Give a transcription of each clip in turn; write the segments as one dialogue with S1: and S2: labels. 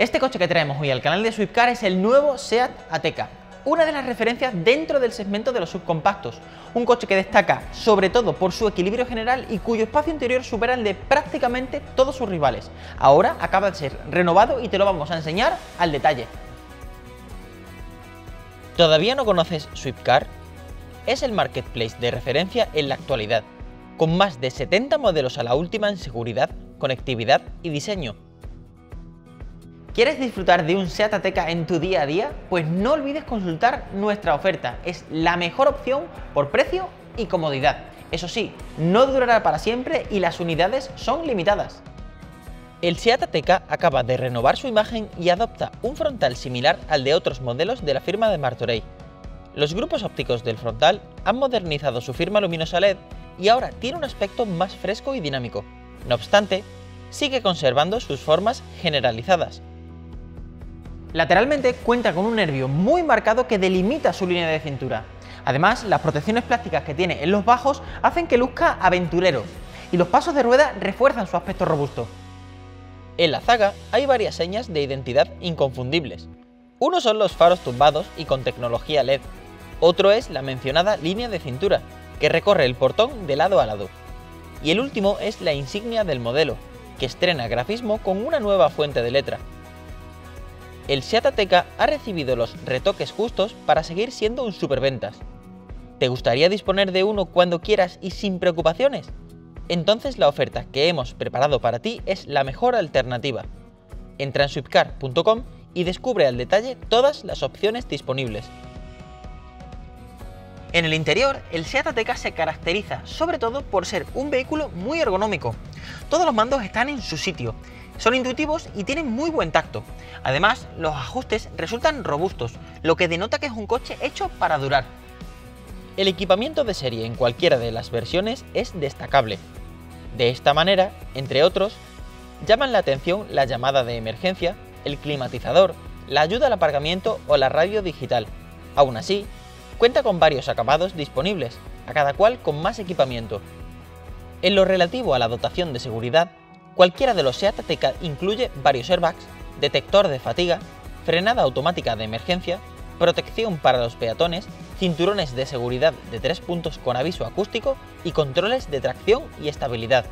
S1: Este coche que traemos hoy al canal de Swiftcar es el nuevo SEAT Ateca, una de las referencias dentro del segmento de los subcompactos, un coche que destaca sobre todo por su equilibrio general y cuyo espacio interior supera el de prácticamente todos sus rivales. Ahora acaba de ser renovado y te lo vamos a enseñar al detalle. ¿Todavía no conoces Swiftcar? Es el marketplace de referencia en la actualidad, con más de 70 modelos a la última en seguridad, conectividad y diseño ¿Quieres disfrutar de un Seat Ateca en tu día a día? Pues no olvides consultar nuestra oferta. Es la mejor opción por precio y comodidad. Eso sí, no durará para siempre y las unidades son limitadas. El Seat Ateca acaba de renovar su imagen y adopta un frontal similar al de otros modelos de la firma de Martorey. Los grupos ópticos del frontal han modernizado su firma luminosa LED y ahora tiene un aspecto más fresco y dinámico. No obstante, sigue conservando sus formas generalizadas, Lateralmente cuenta con un nervio muy marcado que delimita su línea de cintura. Además, las protecciones plásticas que tiene en los bajos hacen que luzca aventurero, y los pasos de rueda refuerzan su aspecto robusto. En la zaga hay varias señas de identidad inconfundibles. Uno son los faros tumbados y con tecnología LED. Otro es la mencionada línea de cintura, que recorre el portón de lado a lado. Y el último es la insignia del modelo, que estrena grafismo con una nueva fuente de letra, el Seat Ateca ha recibido los retoques justos para seguir siendo un superventas. ¿Te gustaría disponer de uno cuando quieras y sin preocupaciones? Entonces la oferta que hemos preparado para ti es la mejor alternativa. Entra en swiftcar.com y descubre al detalle todas las opciones disponibles. En el interior, el Seat Ateca se caracteriza sobre todo por ser un vehículo muy ergonómico. Todos los mandos están en su sitio son intuitivos y tienen muy buen tacto. Además, los ajustes resultan robustos, lo que denota que es un coche hecho para durar. El equipamiento de serie en cualquiera de las versiones es destacable. De esta manera, entre otros, llaman la atención la llamada de emergencia, el climatizador, la ayuda al aparcamiento o la radio digital. Aún así, cuenta con varios acabados disponibles, a cada cual con más equipamiento. En lo relativo a la dotación de seguridad, Cualquiera de los SEAT Ateca incluye varios airbags, detector de fatiga, frenada automática de emergencia, protección para los peatones, cinturones de seguridad de tres puntos con aviso acústico y controles de tracción y estabilidad.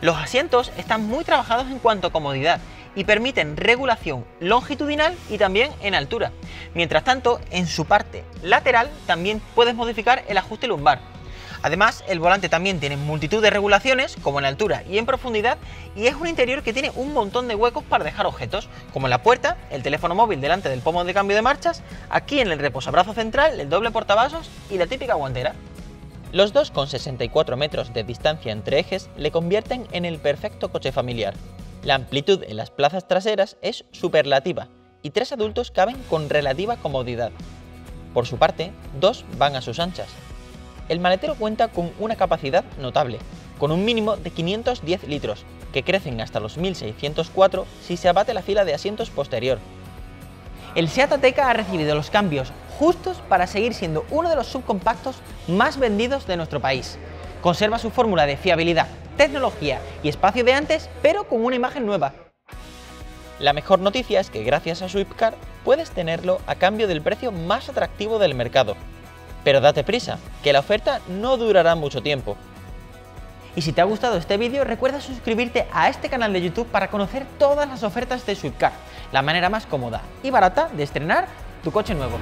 S1: Los asientos están muy trabajados en cuanto a comodidad y permiten regulación longitudinal y también en altura. Mientras tanto, en su parte lateral también puedes modificar el ajuste lumbar, Además, el volante también tiene multitud de regulaciones, como en altura y en profundidad, y es un interior que tiene un montón de huecos para dejar objetos, como la puerta, el teléfono móvil delante del pomo de cambio de marchas, aquí en el reposabrazo central, el doble portavasos y la típica guantera. Los 2,64 metros de distancia entre ejes le convierten en el perfecto coche familiar. La amplitud en las plazas traseras es superlativa y tres adultos caben con relativa comodidad. Por su parte, dos van a sus anchas, el maletero cuenta con una capacidad notable, con un mínimo de 510 litros, que crecen hasta los 1604 si se abate la fila de asientos posterior. El Seat Ateca ha recibido los cambios justos para seguir siendo uno de los subcompactos más vendidos de nuestro país. Conserva su fórmula de fiabilidad, tecnología y espacio de antes, pero con una imagen nueva. La mejor noticia es que gracias a Swiftcar puedes tenerlo a cambio del precio más atractivo del mercado, pero date prisa, que la oferta no durará mucho tiempo. Y si te ha gustado este vídeo, recuerda suscribirte a este canal de YouTube para conocer todas las ofertas de Swiftcar, la manera más cómoda y barata de estrenar tu coche nuevo.